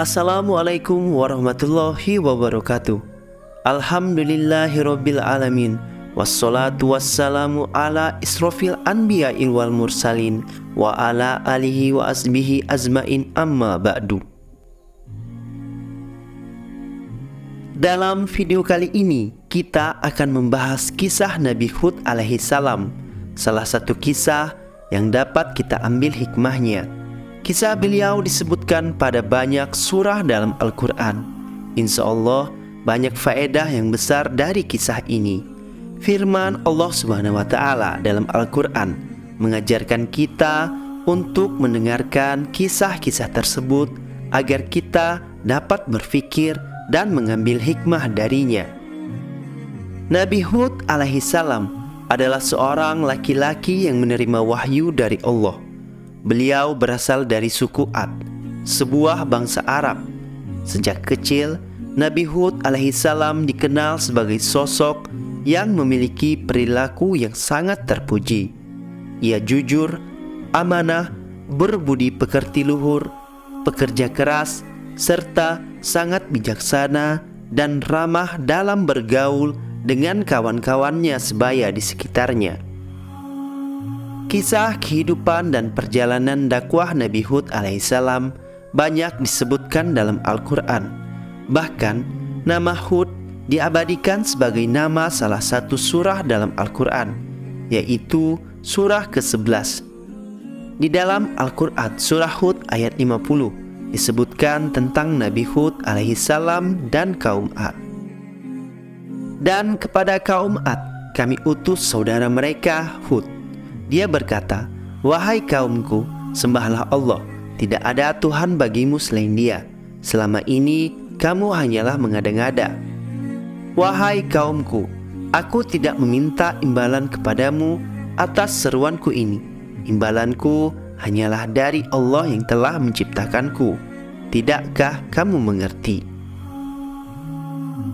Assalamualaikum warahmatullahi wabarakatuh. Alhamdulillahirabbil alamin. Wassalatu wassalamu ala israfil anbiya wal mursalin Wa ala alihi wa asbihi azmain amma ba'du. Dalam video kali ini kita akan membahas kisah Nabi Hud alaihi salam Salah satu kisah yang dapat kita ambil hikmahnya Kisah beliau disebutkan pada banyak surah dalam Al-Quran Insya Allah banyak faedah yang besar dari kisah ini Firman Allah Subhanahu wa taala dalam Al-Qur'an mengajarkan kita untuk mendengarkan kisah-kisah tersebut agar kita dapat berfikir dan mengambil hikmah darinya. Nabi Hud alaihi salam adalah seorang laki-laki yang menerima wahyu dari Allah. Beliau berasal dari suku Ad, sebuah bangsa Arab. Sejak kecil, Nabi Hud alaihi salam dikenal sebagai sosok yang memiliki perilaku yang sangat terpuji. Ia jujur, amanah, berbudi pekerti luhur, pekerja keras, serta sangat bijaksana dan ramah dalam bergaul dengan kawan-kawannya sebaya di sekitarnya. Kisah kehidupan dan perjalanan dakwah Nabi Hud alaihissalam banyak disebutkan dalam Al-Quran. Bahkan, nama Hud diabadikan sebagai nama salah satu surah dalam Al-Quran, yaitu surah ke-11. Di dalam Al-Quran surah Hud ayat 50 disebutkan tentang Nabi Hud alaihi salam dan kaum Ad. Dan kepada kaum Ad kami utus saudara mereka Hud. Dia berkata, Wahai kaumku, sembahlah Allah, tidak ada Tuhan bagimu selain dia. Selama ini kamu hanyalah mengada-ngada Wahai kaumku, aku tidak meminta imbalan kepadamu atas seruanku ini. Imbalanku hanyalah dari Allah yang telah menciptakanku. Tidakkah kamu mengerti?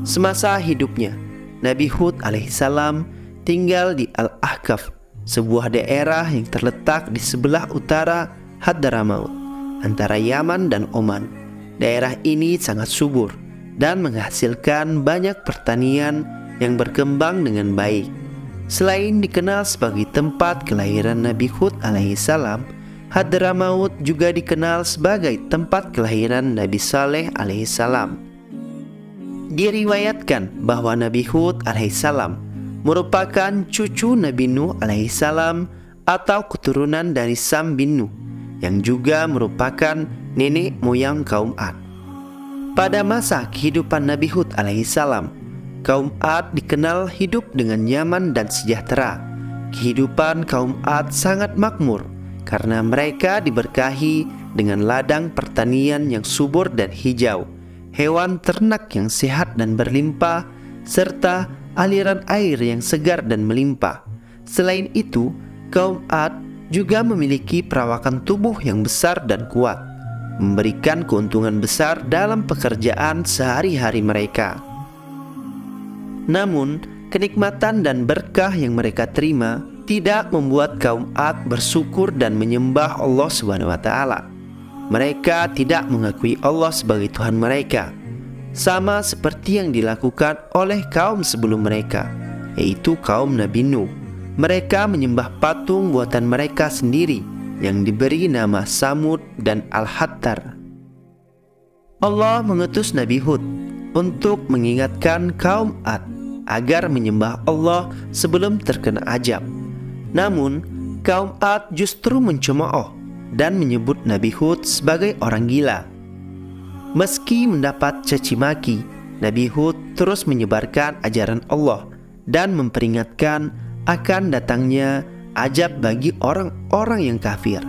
Semasa hidupnya, Nabi Hud alaihissalam tinggal di Al-Ahqaf, sebuah daerah yang terletak di sebelah utara Hadramaut, antara Yaman dan Oman. Daerah ini sangat subur dan menghasilkan banyak pertanian yang berkembang dengan baik. Selain dikenal sebagai tempat kelahiran Nabi Hud alaihissalam, Hadramaut juga dikenal sebagai tempat kelahiran Nabi Saleh alaihissalam. Diriwayatkan bahwa Nabi Hud alaihissalam merupakan cucu Nabi Nuh alaihissalam atau keturunan dari Sam bin Nuh yang juga merupakan nenek moyang kaum Ad. Pada masa kehidupan Nabi Hud alaihissalam, kaum Ad dikenal hidup dengan nyaman dan sejahtera. Kehidupan kaum Ad sangat makmur karena mereka diberkahi dengan ladang pertanian yang subur dan hijau, hewan ternak yang sehat dan berlimpah, serta aliran air yang segar dan melimpah. Selain itu, kaum Ad juga memiliki perawakan tubuh yang besar dan kuat memberikan keuntungan besar dalam pekerjaan sehari-hari mereka. Namun, kenikmatan dan berkah yang mereka terima tidak membuat kaum Ad bersyukur dan menyembah Allah Subhanahu wa taala. Mereka tidak mengakui Allah sebagai Tuhan mereka, sama seperti yang dilakukan oleh kaum sebelum mereka, yaitu kaum Nabi Nuh. Mereka menyembah patung buatan mereka sendiri yang diberi nama Samud dan Al-Hattar. Allah mengutus Nabi Hud untuk mengingatkan kaum Ad agar menyembah Allah sebelum terkena ajab. Namun, kaum Ad justru mencemooh dan menyebut Nabi Hud sebagai orang gila. Meski mendapat caci maki, Nabi Hud terus menyebarkan ajaran Allah dan memperingatkan akan datangnya ajab bagi orang-orang yang kafir.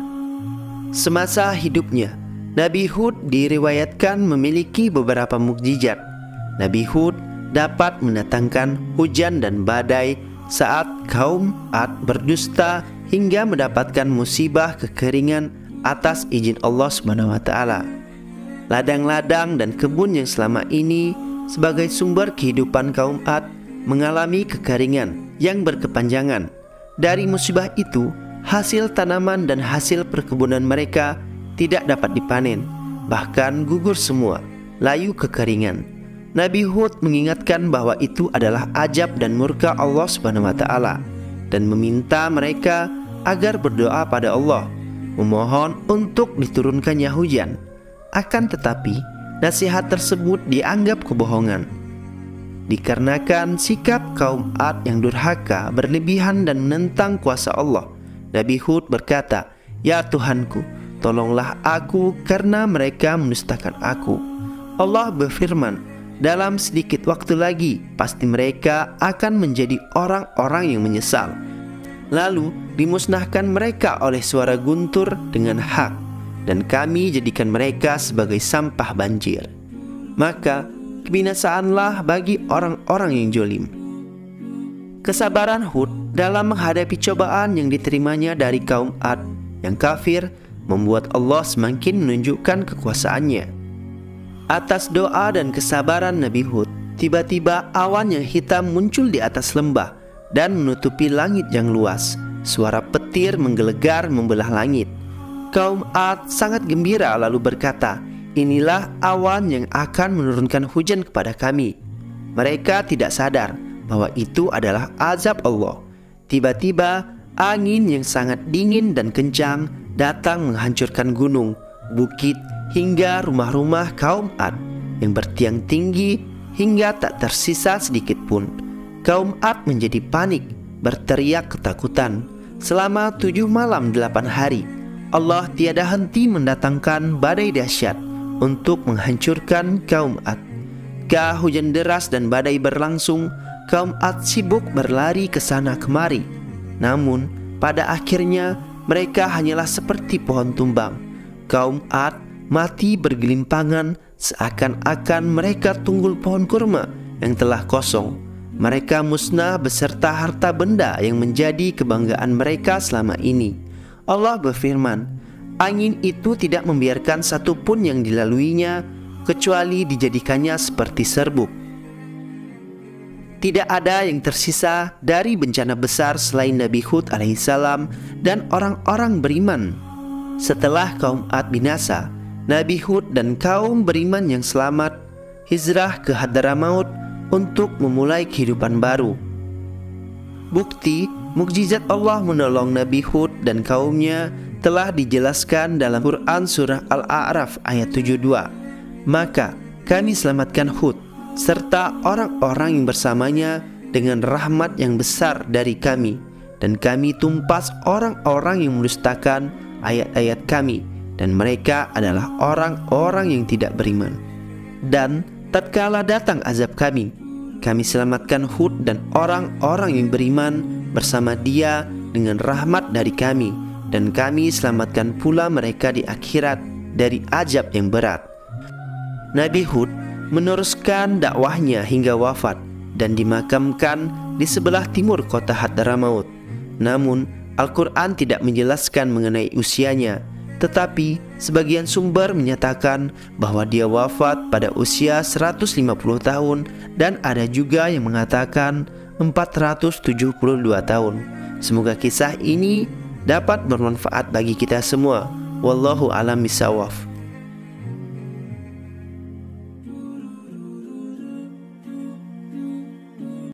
Semasa hidupnya, Nabi Hud diriwayatkan memiliki beberapa mukjizat. Nabi Hud dapat mendatangkan hujan dan badai saat kaum Ad berdusta hingga mendapatkan musibah kekeringan atas izin Allah taala. Ladang-ladang dan kebun yang selama ini sebagai sumber kehidupan kaum Ad mengalami kekeringan yang berkepanjangan dari musibah itu, hasil tanaman dan hasil perkebunan mereka tidak dapat dipanen. bahkan gugur semua, layu kekeringan. Nabi Hud mengingatkan bahwa itu adalah ajab dan murka Allah Subhanahu wa taala dan meminta mereka agar berdoa pada Allah, memohon untuk diturunkannya hujan. Akan tetapi, nasihat tersebut dianggap kebohongan. Dikarenakan sikap kaum Ad yang durhaka, berlebihan dan menentang kuasa Allah, Nabi Hud berkata, "Ya Tuhanku, tolonglah aku karena mereka mendustakan aku." Allah berfirman, dalam sedikit waktu lagi, pasti mereka akan menjadi orang-orang yang menyesal. Lalu dimusnahkan mereka oleh suara guntur dengan hak, dan kami jadikan mereka sebagai sampah banjir. Maka kebinasaanlah bagi orang-orang yang jolim. Kesabaran Hud dalam menghadapi cobaan yang diterimanya dari kaum Ad yang kafir membuat Allah semakin menunjukkan kekuasaannya. Atas doa dan kesabaran Nabi Hud, tiba-tiba awan yang hitam muncul di atas lembah dan menutupi langit yang luas. Suara petir menggelegar membelah langit. Kaum Ad sangat gembira lalu berkata, Inilah awan yang akan menurunkan hujan kepada kami. Mereka tidak sadar bahwa itu adalah azab Allah. Tiba-tiba angin yang sangat dingin dan kencang datang menghancurkan gunung, bukit, hingga rumah-rumah kaum Ad yang bertiang tinggi hingga tak tersisa sedikit pun. Kaum Ad menjadi panik, berteriak ketakutan. Selama tujuh malam delapan hari, Allah tiada henti mendatangkan badai dahsyat untuk menghancurkan kaum Ad. Kah hujan deras dan badai berlangsung, kaum Ad sibuk berlari ke sana kemari. Namun, pada akhirnya mereka hanyalah seperti pohon tumbang. Kaum Ad mati bergelimpangan seakan-akan mereka tunggul pohon kurma yang telah kosong. Mereka musnah beserta harta benda yang menjadi kebanggaan mereka selama ini. Allah berfirman, angin itu tidak membiarkan satupun yang dilaluinya kecuali dijadikannya seperti serbuk. Tidak ada yang tersisa dari bencana besar selain Nabi Hud alaihissalam dan orang-orang beriman. Setelah kaum Ad binasa, Nabi Hud dan kaum beriman yang selamat hijrah ke Hadramaut untuk memulai kehidupan baru. Bukti mukjizat Allah menolong Nabi Hud dan kaumnya telah dijelaskan dalam Quran surah Al-A'raf ayat 72. Maka kami selamatkan Hud serta orang-orang yang bersamanya dengan rahmat yang besar dari kami dan kami tumpas orang-orang yang mendustakan ayat-ayat kami dan mereka adalah orang-orang yang tidak beriman. Dan tatkala datang azab kami, kami selamatkan Hud dan orang-orang yang beriman bersama dia dengan rahmat dari kami dan kami selamatkan pula mereka di akhirat dari azab yang berat. Nabi Hud meneruskan dakwahnya hingga wafat dan dimakamkan di sebelah timur kota Hadramaut. Namun, Al-Quran tidak menjelaskan mengenai usianya tetapi sebagian sumber menyatakan bahwa dia wafat pada usia 150 tahun dan ada juga yang mengatakan 472 tahun. Semoga kisah ini dapat bermanfaat bagi kita semua. Wallahu alam bisawaf.